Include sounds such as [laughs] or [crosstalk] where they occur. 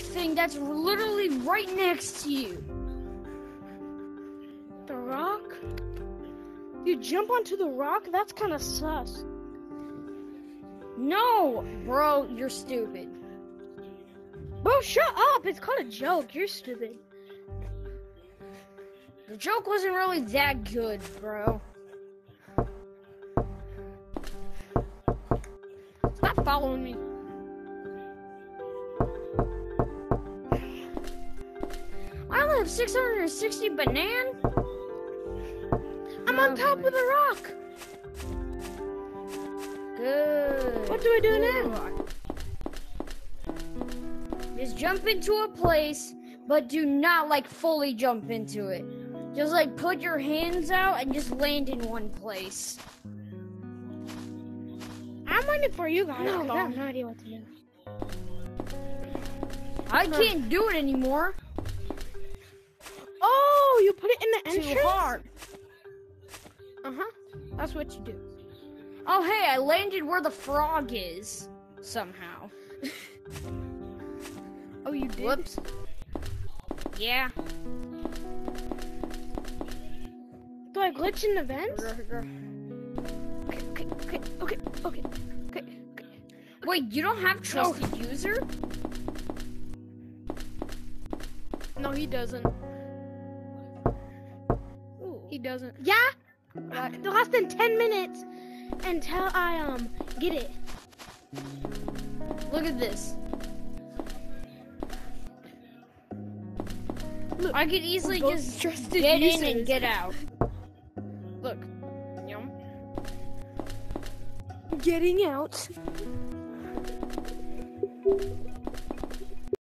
thing that's literally right next to you. The rock? You jump onto the rock? That's kind of sus. No, bro, you're stupid. Bro, shut up. It's called a joke. You're stupid. The joke wasn't really that good, bro. Stop following me. I have 660 banan. I'm on um, top of the rock. Good. What do I do now? Just jump into a place, but do not like fully jump into it. Just like put your hands out and just land in one place. I'm waiting for you guys. No, I have no idea what to do. I can't do it anymore. Uh huh. That's what you do. Oh hey, I landed where the frog is somehow. [laughs] Oh, you did? Whoops. Yeah. Do I glitch in the vents? Okay, okay, okay, okay, okay. Wait, you don't have trusted user? No, he doesn't. Ooh. He doesn't. Yeah? Less than 10 minutes until I, um, get it. Look at this. Look, I could easily just get in and get out. Look. Yum. Getting out.